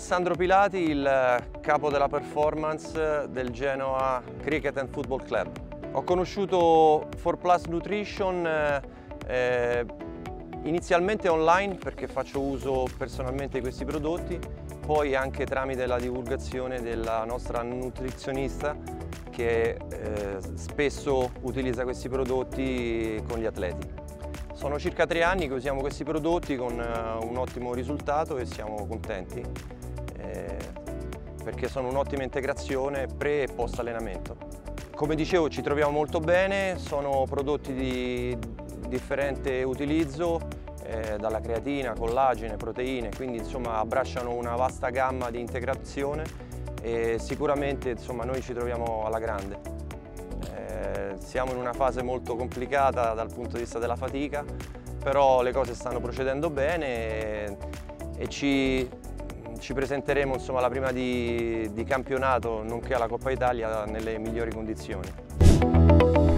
Alessandro Pilati, il capo della performance del Genoa Cricket and Football Club. Ho conosciuto 4Plus Nutrition eh, inizialmente online perché faccio uso personalmente di questi prodotti, poi anche tramite la divulgazione della nostra nutrizionista che eh, spesso utilizza questi prodotti con gli atleti. Sono circa tre anni che usiamo questi prodotti con uh, un ottimo risultato e siamo contenti eh, perché sono un'ottima integrazione pre e post allenamento. Come dicevo ci troviamo molto bene, sono prodotti di differente utilizzo, eh, dalla creatina, collagene, proteine, quindi insomma abbracciano una vasta gamma di integrazione e sicuramente insomma, noi ci troviamo alla grande siamo in una fase molto complicata dal punto di vista della fatica, però le cose stanno procedendo bene e, e ci, ci, presenteremo insomma, alla prima di, di campionato, nonché alla Coppa Italia, nelle migliori condizioni.